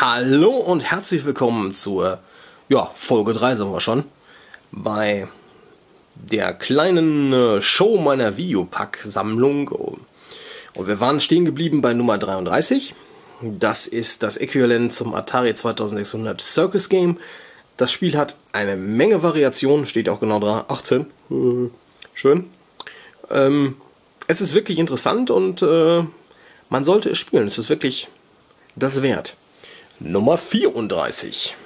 Hallo und herzlich willkommen zur ja, Folge 3 sind wir schon bei der kleinen äh, Show meiner Videopack-Sammlung. Und wir waren stehen geblieben bei Nummer 33. Das ist das Äquivalent zum Atari 2600 Circus Game. Das Spiel hat eine Menge Variationen, steht auch genau dran, 18. Äh, schön. Ähm, es ist wirklich interessant und äh, man sollte es spielen. Es ist wirklich das wert. Nummer 34.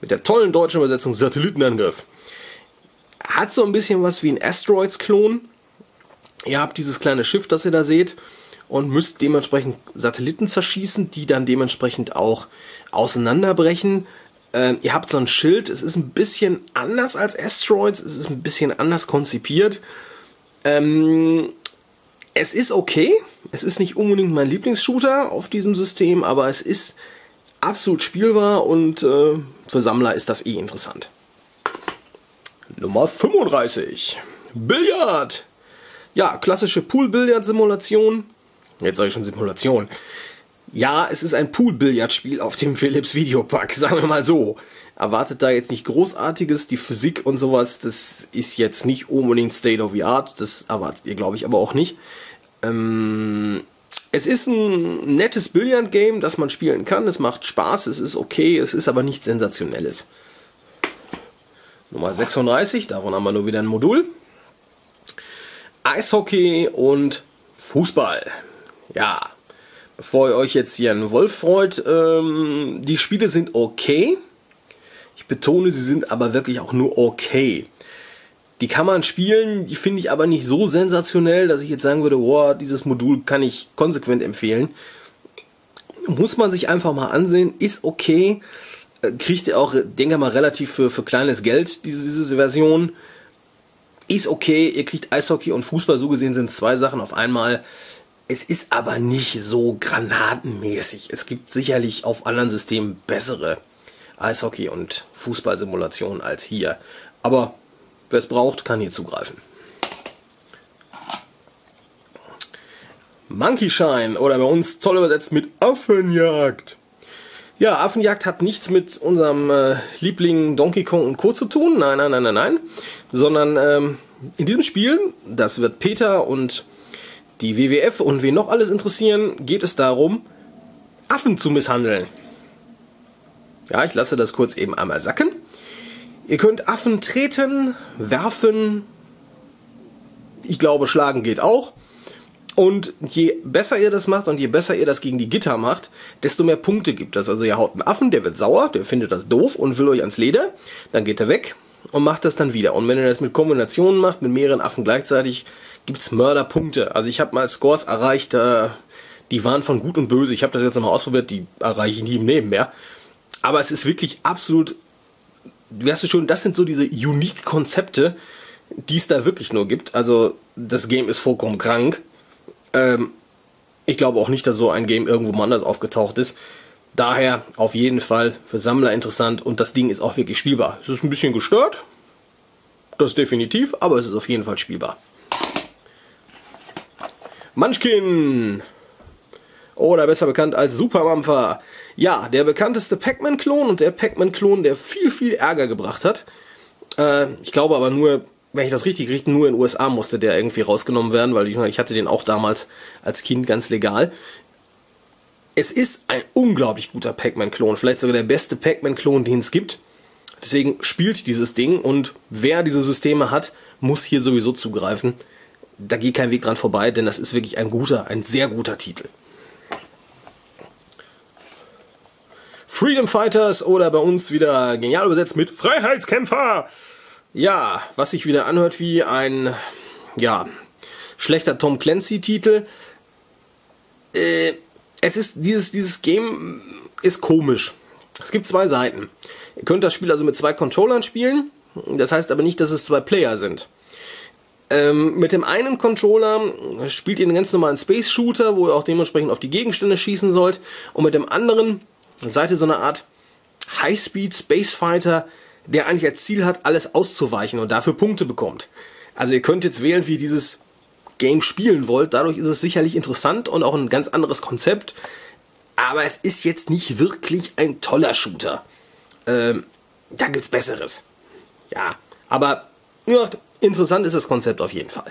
Mit der tollen deutschen Übersetzung Satellitenangriff. Hat so ein bisschen was wie ein Asteroids-Klon. Ihr habt dieses kleine Schiff, das ihr da seht, und müsst dementsprechend Satelliten zerschießen, die dann dementsprechend auch auseinanderbrechen. Ähm, ihr habt so ein Schild, es ist ein bisschen anders als Asteroids, es ist ein bisschen anders konzipiert. Ähm, es ist okay, es ist nicht unbedingt mein Lieblingsshooter auf diesem System, aber es ist absolut spielbar und äh, für Sammler ist das eh interessant. Nummer 35. Billard. Ja, klassische Pool-Billard-Simulation. Jetzt sage ich schon Simulation. Ja, es ist ein Pool-Billard-Spiel auf dem Philips Videopack, sagen wir mal so. Erwartet da jetzt nicht Großartiges, die Physik und sowas, das ist jetzt nicht unbedingt State of the Art, das erwartet ihr, glaube ich, aber auch nicht. Ähm, es ist ein nettes Billard-Game, das man spielen kann. Es macht Spaß, es ist okay, es ist aber nichts Sensationelles. Nummer 36, davon haben wir nur wieder ein Modul. Eishockey und Fußball. Ja, bevor ihr euch jetzt hier einen Wolf freut, ähm, die Spiele sind okay. Ich betone, sie sind aber wirklich auch nur okay. Die kann man spielen, die finde ich aber nicht so sensationell, dass ich jetzt sagen würde, boah, dieses Modul kann ich konsequent empfehlen. Muss man sich einfach mal ansehen, ist okay. Äh, kriegt ihr auch, denke mal, relativ für, für kleines Geld, diese, diese Version. Ist okay, ihr kriegt Eishockey und Fußball, so gesehen sind zwei Sachen auf einmal. Es ist aber nicht so granatenmäßig. Es gibt sicherlich auf anderen Systemen bessere Eishockey- und Fußballsimulationen als hier. Aber Wer es braucht, kann hier zugreifen. Monkey Shine oder bei uns toll übersetzt mit Affenjagd. Ja, Affenjagd hat nichts mit unserem äh, Liebling Donkey Kong und Co. zu tun. Nein, nein, nein, nein, nein. Sondern ähm, in diesem Spiel, das wird Peter und die WWF und wen noch alles interessieren, geht es darum, Affen zu misshandeln. Ja, ich lasse das kurz eben einmal sacken. Ihr könnt Affen treten, werfen, ich glaube schlagen geht auch. Und je besser ihr das macht und je besser ihr das gegen die Gitter macht, desto mehr Punkte gibt es. Also ihr haut einen Affen, der wird sauer, der findet das doof und will euch ans Leder. Dann geht er weg und macht das dann wieder. Und wenn ihr das mit Kombinationen macht, mit mehreren Affen gleichzeitig, gibt es Mörderpunkte. Also ich habe mal Scores erreicht, äh, die waren von gut und böse. Ich habe das jetzt nochmal ausprobiert, die erreiche ich nie im Leben mehr. Aber es ist wirklich absolut du schon, das sind so diese unique Konzepte, die es da wirklich nur gibt. Also das Game ist vollkommen krank. Ähm, ich glaube auch nicht, dass so ein Game irgendwo anders aufgetaucht ist. Daher auf jeden Fall für Sammler interessant und das Ding ist auch wirklich spielbar. Es ist ein bisschen gestört, das definitiv, aber es ist auf jeden Fall spielbar. Munchkin! Oder besser bekannt als Supermampfer. Ja, der bekannteste Pac-Man-Klon und der Pac-Man-Klon, der viel, viel Ärger gebracht hat. Äh, ich glaube aber nur, wenn ich das richtig richte, nur in den USA musste der irgendwie rausgenommen werden, weil ich, ich hatte den auch damals als Kind ganz legal. Es ist ein unglaublich guter Pac-Man-Klon, vielleicht sogar der beste Pac-Man-Klon, den es gibt. Deswegen spielt dieses Ding und wer diese Systeme hat, muss hier sowieso zugreifen. Da geht kein Weg dran vorbei, denn das ist wirklich ein guter, ein sehr guter Titel. Freedom Fighters oder bei uns wieder genial übersetzt mit Freiheitskämpfer. Ja, was sich wieder anhört wie ein, ja, schlechter Tom Clancy-Titel. Äh, es ist, dieses, dieses Game ist komisch. Es gibt zwei Seiten. Ihr könnt das Spiel also mit zwei Controllern spielen. Das heißt aber nicht, dass es zwei Player sind. Ähm, mit dem einen Controller spielt ihr einen ganz normalen Space Shooter, wo ihr auch dementsprechend auf die Gegenstände schießen sollt. Und mit dem anderen seid ihr so eine Art Highspeed Space Fighter, der eigentlich als Ziel hat, alles auszuweichen und dafür Punkte bekommt. Also ihr könnt jetzt wählen, wie ihr dieses Game spielen wollt. Dadurch ist es sicherlich interessant und auch ein ganz anderes Konzept. aber es ist jetzt nicht wirklich ein toller Shooter. Ähm, da gibt's Besseres. Ja, aber ja, interessant ist das Konzept auf jeden Fall.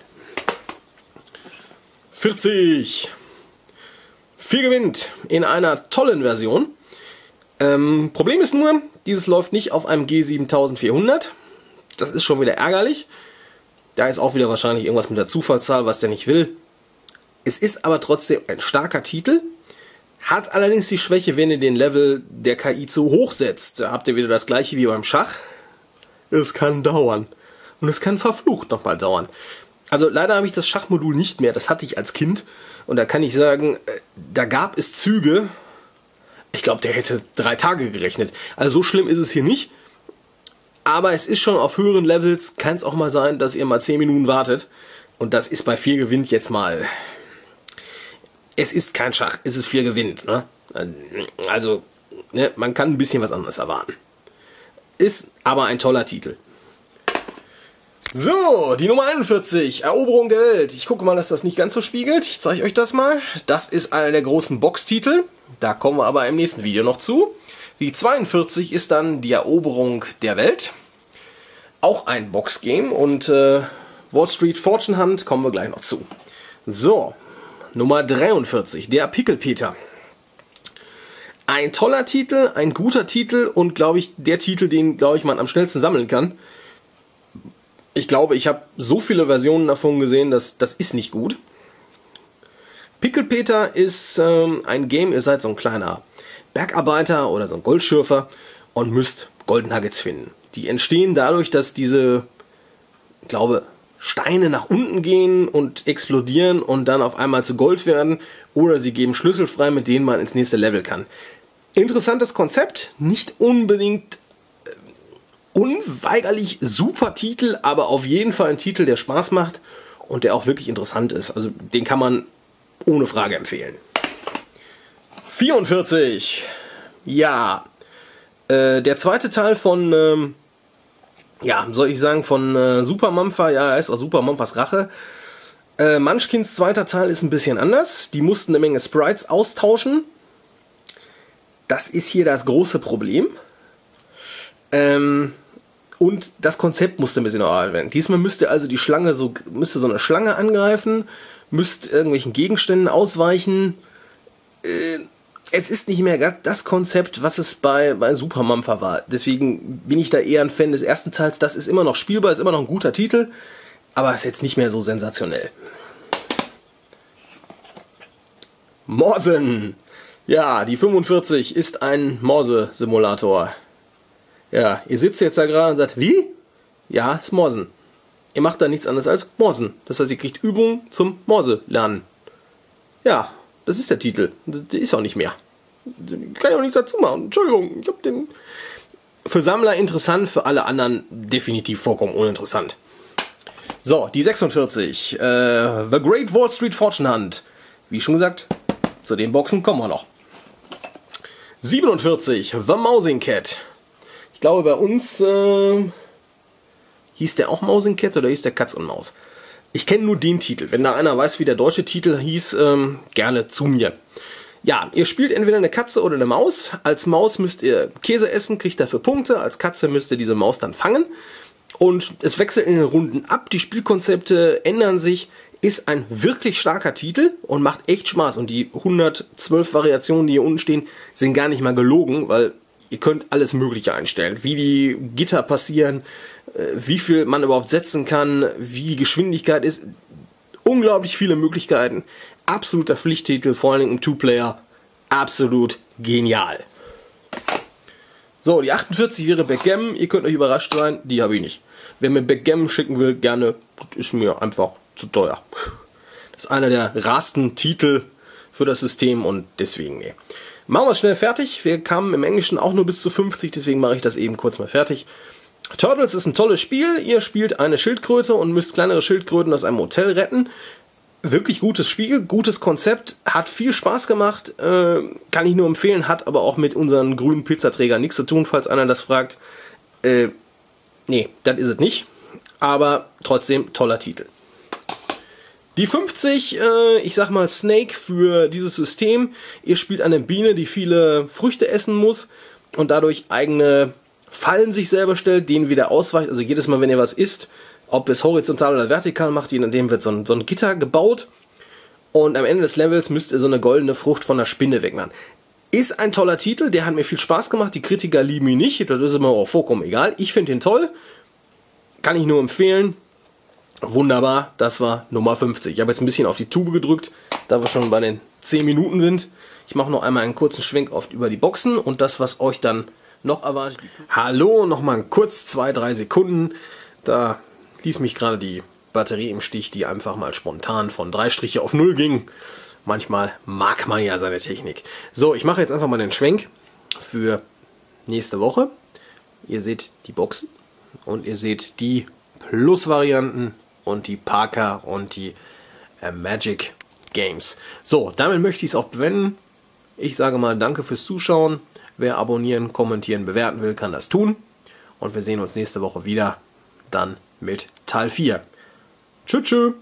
40. Viel gewinnt in einer tollen Version. Ähm, Problem ist nur, dieses läuft nicht auf einem G7400. Das ist schon wieder ärgerlich. Da ist auch wieder wahrscheinlich irgendwas mit der Zufallszahl, was der nicht will. Es ist aber trotzdem ein starker Titel. Hat allerdings die Schwäche, wenn ihr den Level der KI zu hoch setzt. Da habt ihr wieder das gleiche wie beim Schach. Es kann dauern. Und es kann verflucht nochmal dauern. Also leider habe ich das Schachmodul nicht mehr. Das hatte ich als Kind. Und da kann ich sagen, äh, da gab es Züge. Ich glaube, der hätte drei Tage gerechnet. Also so schlimm ist es hier nicht. Aber es ist schon auf höheren Levels, kann es auch mal sein, dass ihr mal 10 Minuten wartet. Und das ist bei 4 gewinnt jetzt mal. Es ist kein Schach, es ist 4 gewinnt. Ne? Also, ne, man kann ein bisschen was anderes erwarten. Ist aber ein toller Titel. So, die Nummer 41, Eroberung der Welt. Ich gucke mal, dass das nicht ganz so spiegelt. Ich zeige euch das mal. Das ist einer der großen Boxtitel. Da kommen wir aber im nächsten Video noch zu. Die 42 ist dann die Eroberung der Welt. Auch ein Boxgame und äh, Wall Street Fortune Hunt kommen wir gleich noch zu. So, Nummer 43, der Pickelpeter. Ein toller Titel, ein guter Titel und glaube ich der Titel, den glaube ich man am schnellsten sammeln kann. Ich glaube, ich habe so viele Versionen davon gesehen, dass das ist nicht gut. Pickelpeter ist ähm, ein Game, ihr seid so ein kleiner Bergarbeiter oder so ein Goldschürfer und müsst Goldnuggets finden. Die entstehen dadurch, dass diese, ich glaube, Steine nach unten gehen und explodieren und dann auf einmal zu Gold werden oder sie geben Schlüssel frei, mit denen man ins nächste Level kann. Interessantes Konzept, nicht unbedingt äh, unweigerlich super Titel, aber auf jeden Fall ein Titel, der Spaß macht und der auch wirklich interessant ist. Also den kann man ohne Frage empfehlen. 44. Ja. Äh, der zweite Teil von, ähm, ja, soll ich sagen, von äh, Super Mampfer, ja, er ist auch Super Mampfers Rache. Äh, Munchkins zweiter Teil ist ein bisschen anders. Die mussten eine Menge Sprites austauschen. Das ist hier das große Problem. Ähm, und das Konzept musste ein bisschen erarbeitet werden. Diesmal müsste also die Schlange so, müsste so eine Schlange angreifen, müsste irgendwelchen Gegenständen ausweichen. Äh, es ist nicht mehr das Konzept, was es bei, bei Super Mampfer war. Deswegen bin ich da eher ein Fan des ersten Teils. Das ist immer noch spielbar, ist immer noch ein guter Titel, aber ist jetzt nicht mehr so sensationell. Morsen. Ja, die 45 ist ein Morse-Simulator. Ja, ihr sitzt jetzt da gerade und sagt, wie? Ja, ist Morsen. Ihr macht da nichts anderes als Morsen. Das heißt, ihr kriegt Übungen zum Morse lernen. Ja, das ist der Titel. Der ist auch nicht mehr. Kann ich auch nichts dazu machen. Entschuldigung, ich hab den. Für Sammler interessant, für alle anderen definitiv vollkommen uninteressant. So, die 46. Äh, The Great Wall Street Fortune Hunt. Wie schon gesagt, zu den Boxen kommen wir noch. 47. The Mousing Cat. Ich glaube, bei uns äh, hieß der auch Mousing Cat oder hieß der Katz und Maus? Ich kenne nur den Titel. Wenn da einer weiß, wie der deutsche Titel hieß, ähm, gerne zu mir. Ja, ihr spielt entweder eine Katze oder eine Maus. Als Maus müsst ihr Käse essen, kriegt dafür Punkte. Als Katze müsst ihr diese Maus dann fangen. Und es wechselt in den Runden ab. Die Spielkonzepte ändern sich. Ist ein wirklich starker Titel und macht echt Spaß. Und die 112 Variationen, die hier unten stehen, sind gar nicht mal gelogen, weil ihr könnt alles Mögliche einstellen. Wie die Gitter passieren, wie viel man überhaupt setzen kann, wie die Geschwindigkeit ist. Unglaublich viele Möglichkeiten. Absoluter Pflichttitel, vor allem im Two-Player. Absolut genial. So, die 48 wäre Backgammon. Ihr könnt euch überrascht sein, die habe ich nicht. Wer mir Backgammon schicken will, gerne. Ist mir einfach zu teuer. Das ist einer der rasten Titel für das System und deswegen, nee. Machen wir es schnell fertig. Wir kamen im Englischen auch nur bis zu 50, deswegen mache ich das eben kurz mal fertig. Turtles ist ein tolles Spiel. Ihr spielt eine Schildkröte und müsst kleinere Schildkröten aus einem Hotel retten. Wirklich gutes Spiel, gutes Konzept, hat viel Spaß gemacht, äh, kann ich nur empfehlen, hat aber auch mit unseren grünen Pizzaträgern nichts zu tun, falls einer das fragt. Äh, nee, das ist es nicht, aber trotzdem toller Titel. Die 50, äh, ich sag mal Snake für dieses System. Ihr spielt eine Biene, die viele Früchte essen muss und dadurch eigene Fallen sich selber stellt, denen wieder ausweicht. Also jedes Mal, wenn ihr was isst, ob es horizontal oder vertikal macht, je nachdem wird so ein, so ein Gitter gebaut. Und am Ende des Levels müsst ihr so eine goldene Frucht von der Spinne wegmachen. Ist ein toller Titel, der hat mir viel Spaß gemacht. Die Kritiker lieben ihn nicht, das ist immer auch vollkommen egal. Ich finde ihn toll. Kann ich nur empfehlen. Wunderbar, das war Nummer 50. Ich habe jetzt ein bisschen auf die Tube gedrückt, da wir schon bei den 10 Minuten sind. Ich mache noch einmal einen kurzen Schwenk oft über die Boxen und das, was euch dann noch erwartet. Hallo, nochmal kurz zwei, drei Sekunden. Da ließ mich gerade die Batterie im Stich, die einfach mal spontan von drei Striche auf null ging. Manchmal mag man ja seine Technik. So, ich mache jetzt einfach mal den Schwenk für nächste Woche. Ihr seht die Boxen und ihr seht die Plus-Varianten und die Parker und die äh, Magic Games. So, damit möchte ich es auch bewenden. Ich sage mal danke fürs Zuschauen. Wer abonnieren, kommentieren, bewerten will, kann das tun. Und wir sehen uns nächste Woche wieder dann mit Teil 4. Tschüss. tschüss.